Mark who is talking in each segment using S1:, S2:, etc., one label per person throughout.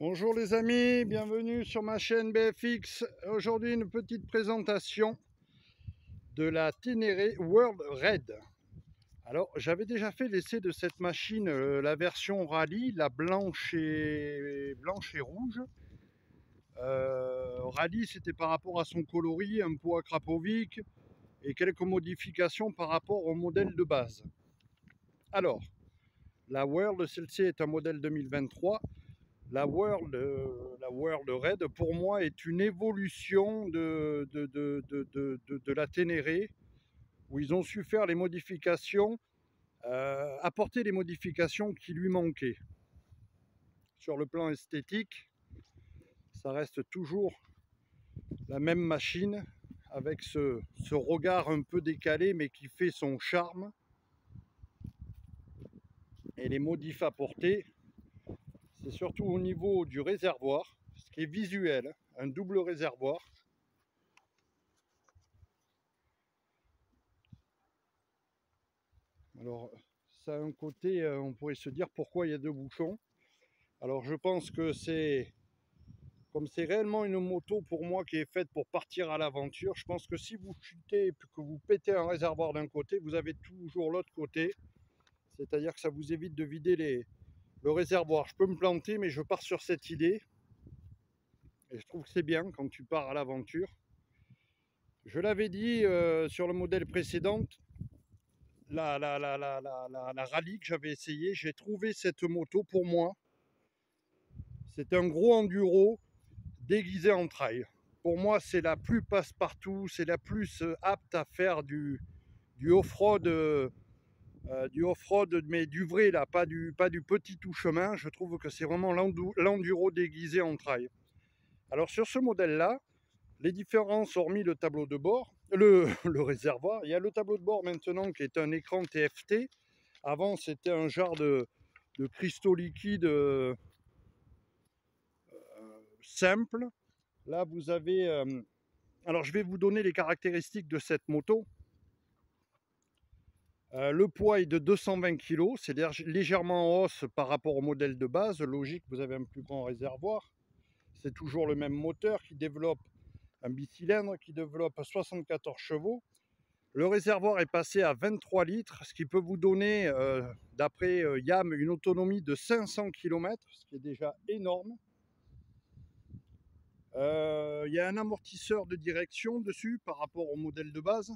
S1: Bonjour les amis, bienvenue sur ma chaîne BFX. Aujourd'hui une petite présentation de la Ténéré World Red. Alors j'avais déjà fait l'essai de cette machine, euh, la version rallye, la blanche et, blanche et rouge. Euh, rallye c'était par rapport à son coloris, un à Krapovic et quelques modifications par rapport au modèle de base. Alors, la World, celle-ci est un modèle 2023 la World, euh, la Red, pour moi, est une évolution de, de, la Ténéré, où ils ont su faire les modifications, euh, apporter les modifications qui lui manquaient. Sur le plan esthétique, ça reste toujours la même machine, avec ce, ce regard un peu décalé, mais qui fait son charme. Et les modifs apportés, c'est surtout au niveau du réservoir, ce qui est visuel, un double réservoir. Alors, ça a un côté, euh, on pourrait se dire pourquoi il y a deux bouchons. Alors, je pense que c'est, comme c'est réellement une moto pour moi qui est faite pour partir à l'aventure, je pense que si vous chutez et que vous pétez un réservoir d'un côté, vous avez toujours l'autre côté. C'est-à-dire que ça vous évite de vider les, le réservoir. Je peux me planter, mais je pars sur cette idée. Et je trouve que c'est bien quand tu pars à l'aventure. Je l'avais dit euh, sur le modèle précédent, la, la, la, la rallye que j'avais essayé, j'ai trouvé cette moto pour moi. C'est un gros enduro déguisé en trail. Pour moi, c'est la plus passe-partout, c'est la plus euh, apte à faire du, du off-road euh, euh, du off-road, mais du vrai là, pas du, pas du petit tout chemin. Je trouve que c'est vraiment l'enduro déguisé en trail. Alors sur ce modèle-là, les différences, hormis le tableau de bord, le, réservoir, il y a le tableau de bord maintenant qui est un écran TFT. Avant, c'était un genre de, cristaux liquides euh, simple. Là, vous avez... Euh, alors, je vais vous donner les caractéristiques de cette moto. Le poids est de 220 kg, c'est légèrement en hausse par rapport au modèle de base. Logique, vous avez un plus grand réservoir. C'est toujours le même moteur qui développe un bicylindre, qui développe 74 chevaux. Le réservoir est passé à 23 litres, ce qui peut vous donner, d'après YAM, une autonomie de 500 km, ce qui est déjà énorme. Il y a un amortisseur de direction dessus par rapport au modèle de base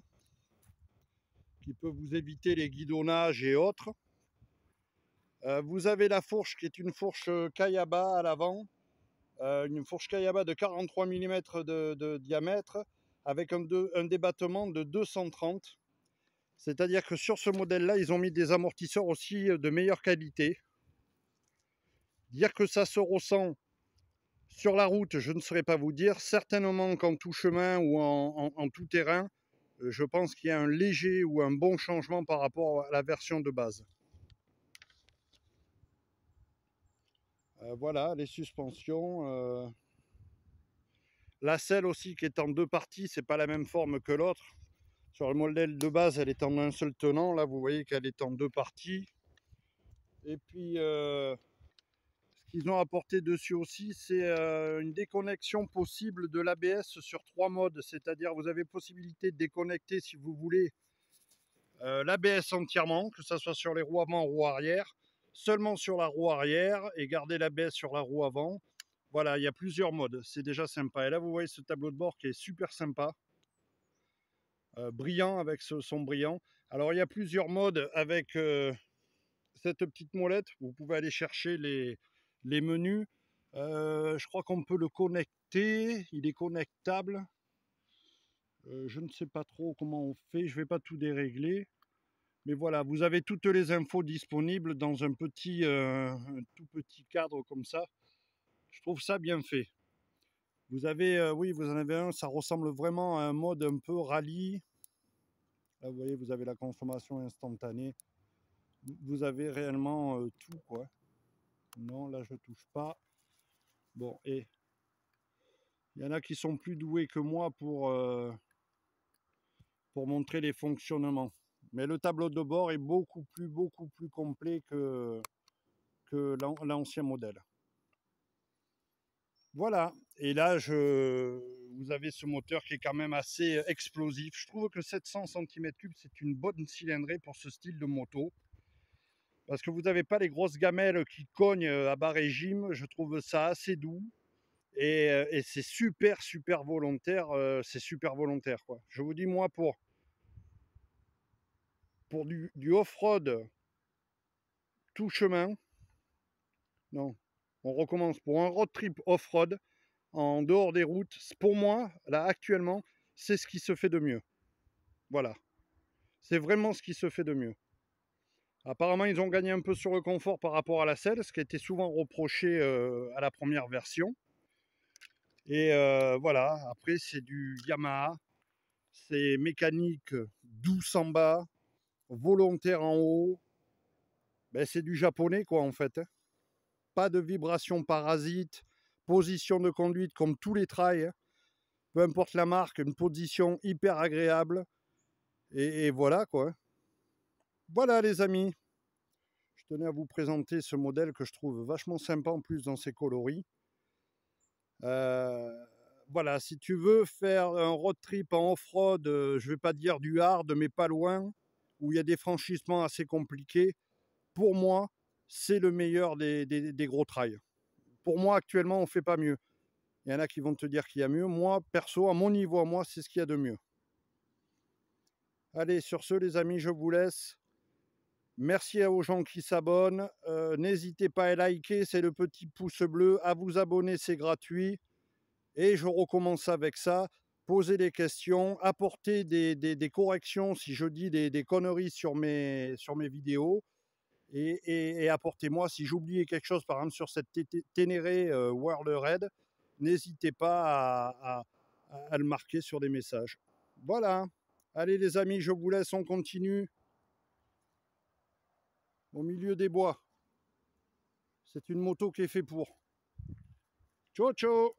S1: qui peut vous éviter les guidonnages et autres. Euh, vous avez la fourche qui est une fourche Kayaba à l'avant, euh, une fourche Kayaba de 43 mm de, diamètre avec un, un, débattement de 230. C'est-à-dire que sur ce modèle-là, ils ont mis des amortisseurs aussi de meilleure qualité. Dire que ça se ressent sur la route, je ne saurais pas vous dire. Certainement qu'en tout chemin ou en tout terrain, euh, je pense qu'il y a un léger ou un bon changement par rapport à la version de base. Euh, voilà, les suspensions. Euh, la selle aussi qui est en deux parties, c'est pas la même forme que l'autre. Sur le modèle de base, elle est en un seul tenant. Là, vous voyez qu'elle est en deux parties. Et puis, qu'ils ont apporté dessus aussi, c'est euh, une déconnexion possible de l'ABS sur trois modes. C'est-à-dire, vous avez possibilité de déconnecter, si vous voulez, euh, l'ABS entièrement, que ce soit sur les roues avant, roues arrière, seulement sur la roue arrière et garder l'ABS sur la roue avant. Voilà, il y a plusieurs modes. C'est déjà sympa. Et là, vous voyez ce tableau de bord qui est super sympa. Euh, brillant avec ce son brillant. Alors, il y a plusieurs modes avec cette petite molette. Vous pouvez aller chercher les, les menus, euh, je crois qu'on peut le connecter, il est connectable. Euh, je ne sais pas trop comment on fait, je ne vais pas tout dérégler. Mais voilà, vous avez toutes les infos disponibles dans un petit, euh, un tout petit cadre comme ça. Je trouve ça bien fait. Vous avez, oui, vous en avez un, ça ressemble vraiment à un mode un peu rallye. Là, vous voyez, vous avez la consommation instantanée. Vous avez réellement tout, quoi. Non, là je touche pas. Bon, et il y en a qui sont plus doués que moi pour, euh, montrer les fonctionnements. Mais le tableau de bord est beaucoup plus, beaucoup plus complet que, que l'ancien modèle. Voilà. Et là, je, vous avez ce moteur qui est quand même assez explosif. Je trouve que 700 cm3, c'est une bonne cylindrée pour ce style de moto. Parce que vous n'avez pas les grosses gamelles qui cognent à bas régime. Je trouve ça assez doux. Et, c'est super, super volontaire. C'est super volontaire. Quoi. Je vous dis, moi, pour, pour du, du off-road tout chemin, non, on recommence pour un road trip off-road en dehors des routes. Pour moi, là actuellement, c'est ce qui se fait de mieux. Voilà. C'est vraiment ce qui se fait de mieux. Apparemment, ils ont gagné un peu sur le confort par rapport à la selle, ce qui était souvent reproché euh, à la première version. Et euh, voilà, après c'est du Yamaha, c'est mécanique douce en bas, volontaire en haut. Ben, c'est du japonais quoi en fait. Hein pas de vibration parasite, position de conduite comme tous les trails, hein. peu importe la marque, une position hyper agréable. Et, voilà quoi. Voilà les amis. Je tenais à vous présenter ce modèle que je trouve vachement sympa en plus dans ses coloris. Euh, voilà, si tu veux faire un road trip en off-road, euh, je vais pas dire du hard, mais pas loin, où il y a des franchissements assez compliqués, pour moi, c'est le meilleur des, gros trails. Pour moi, actuellement, on ne fait pas mieux. Il y en a qui vont te dire qu'il y a mieux. Moi, perso, à mon niveau, à moi, c'est ce qu'il y a de mieux. Allez, sur ce, les amis, je vous laisse. Merci aux gens qui s'abonnent. Euh, n'hésitez pas à liker, c'est le petit pouce bleu. À vous abonner, c'est gratuit. Et je recommence avec ça. Posez des questions, apportez des, corrections si je dis des, conneries sur mes, sur mes vidéos et, apportez-moi, si j'oubliais quelque chose, par exemple sur cette Ténéré euh, World Red, n'hésitez pas à, à, le marquer sur des messages. Voilà. Allez les amis, je vous laisse, on continue. Au milieu des bois. C'est une moto qui est faite pour. Ciao ciao